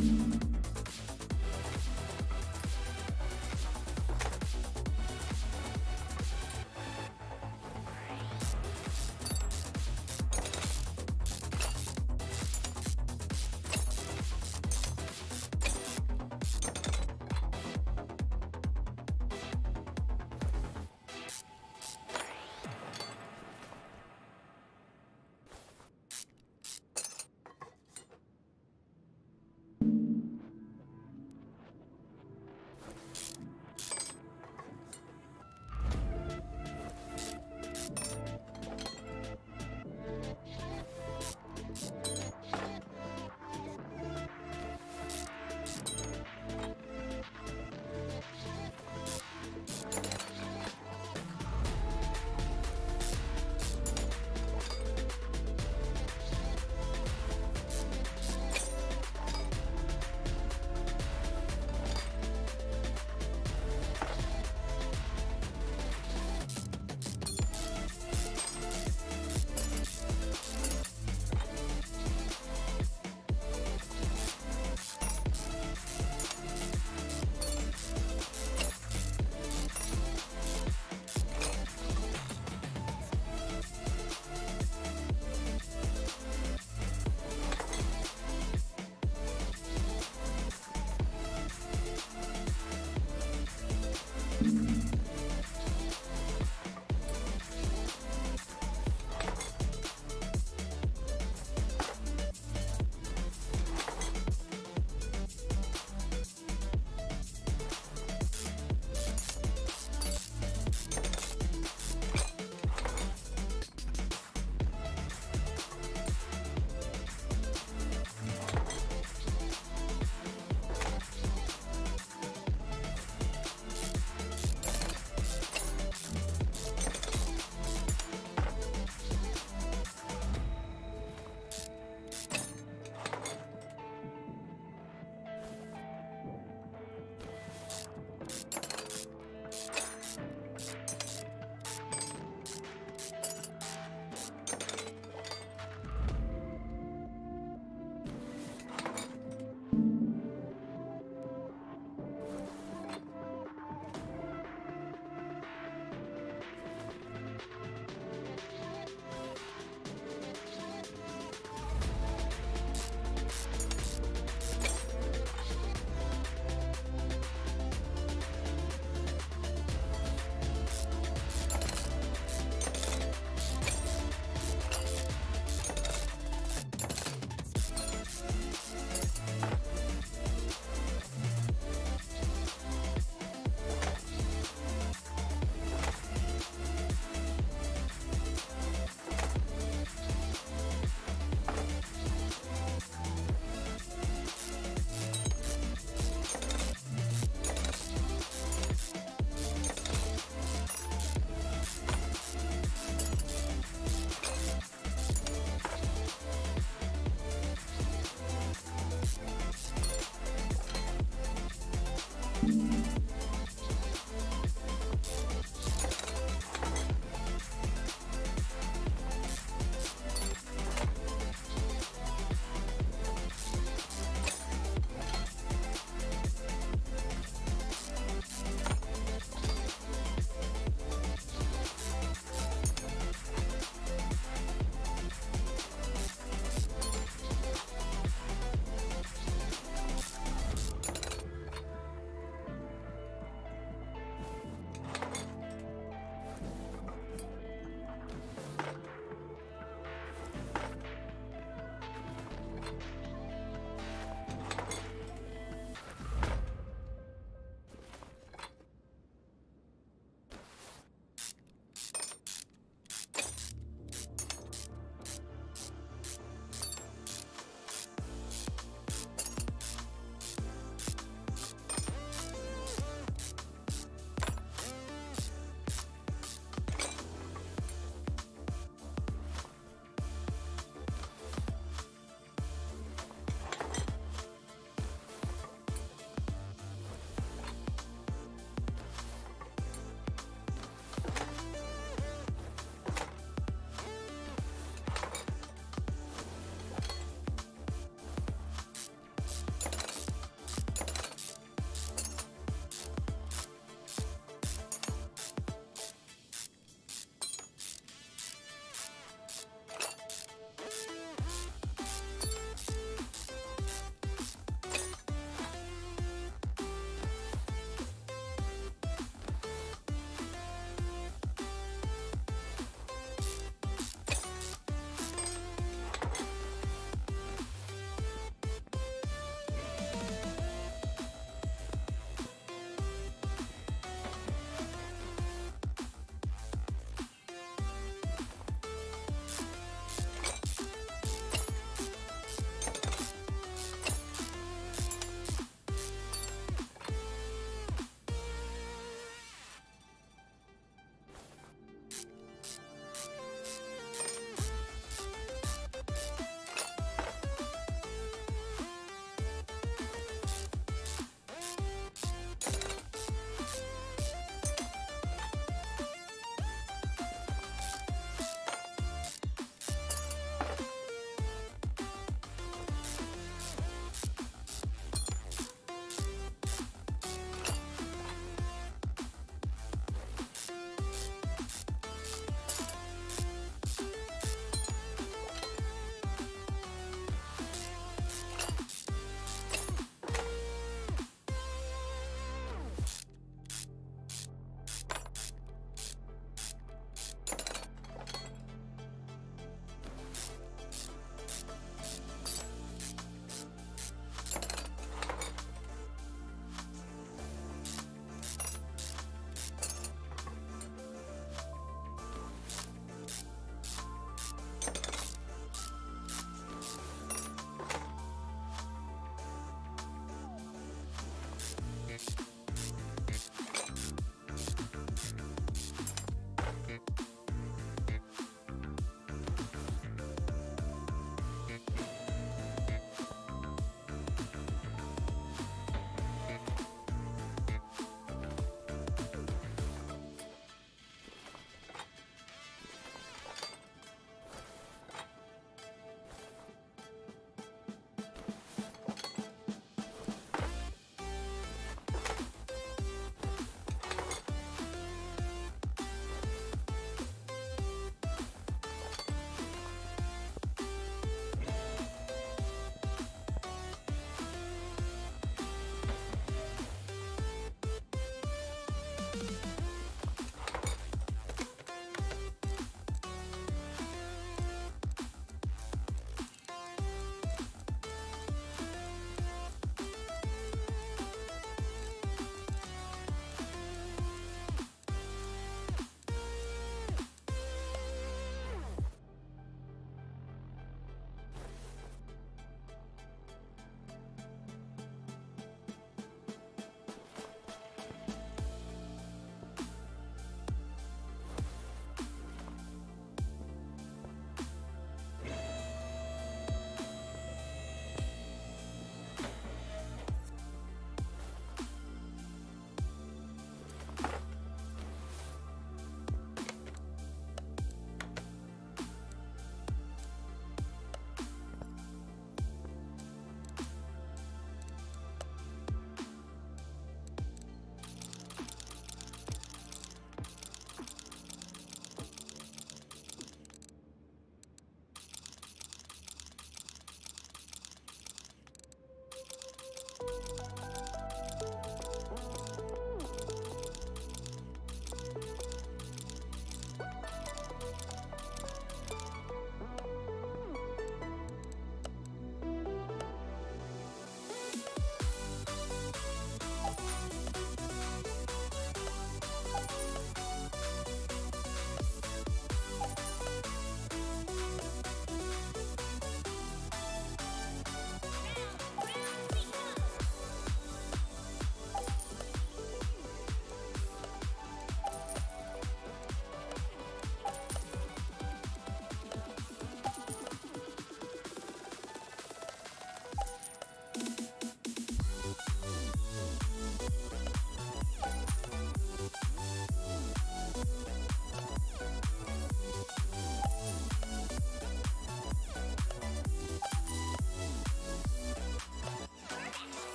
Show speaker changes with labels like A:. A: thank you